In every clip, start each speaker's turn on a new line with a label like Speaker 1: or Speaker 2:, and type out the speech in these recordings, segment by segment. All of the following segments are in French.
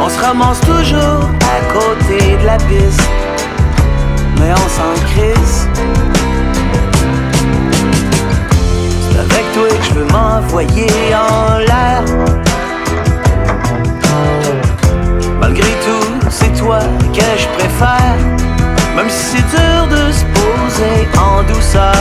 Speaker 1: on se ramasse toujours à côté de la piste. Mais on s'en crise. C'est avec toi que je veux m'envoyer en l'air. Malgré tout, c'est toi que je préfère. Même si c'est dur de se poser en douceur,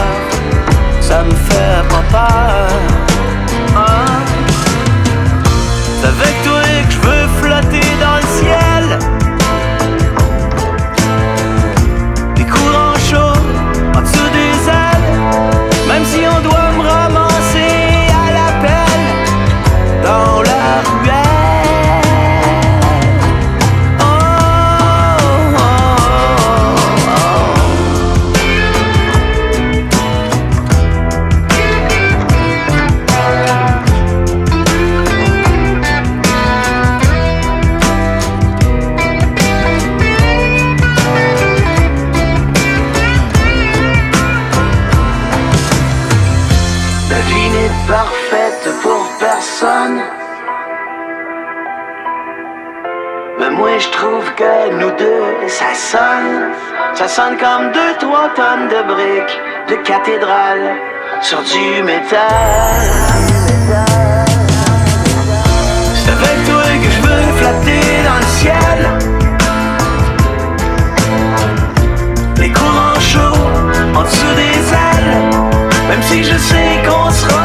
Speaker 1: parfaite pour personne. Mais moi je trouve que nous deux, ça sonne. Ça sonne comme deux, trois tonnes de briques de cathédrale sur du métal. C'est avec toi que je veux flotter dans le ciel. Les courants chauds en dessous des ailes. Même si je sais qu'on sera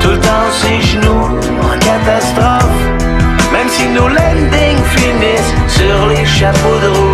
Speaker 1: Tout le temps ses genoux en catastrophe. Même si nos landings finissent sur les chapeaux de roue.